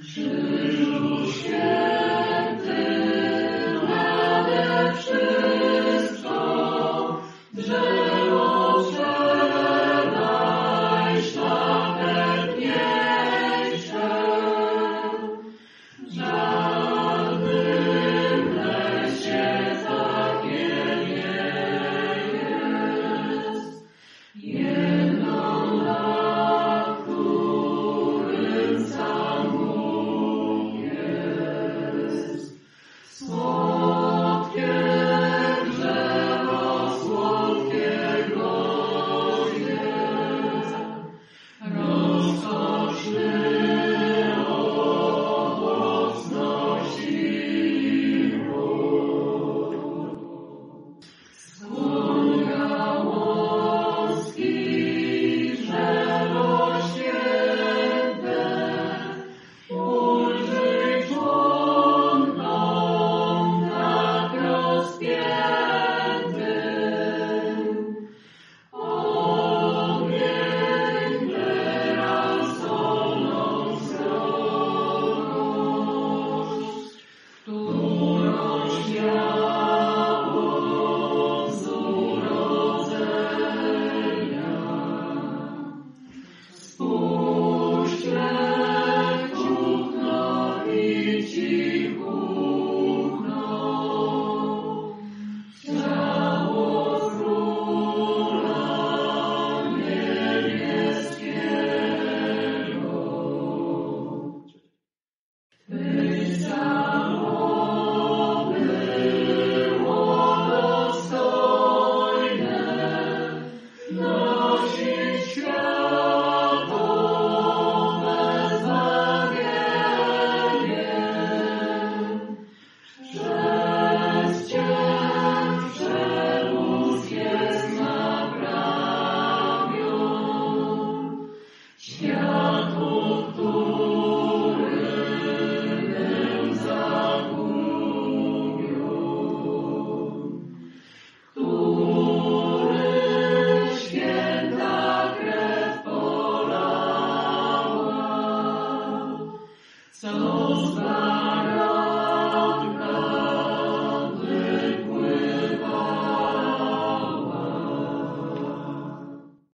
是如雪。So love.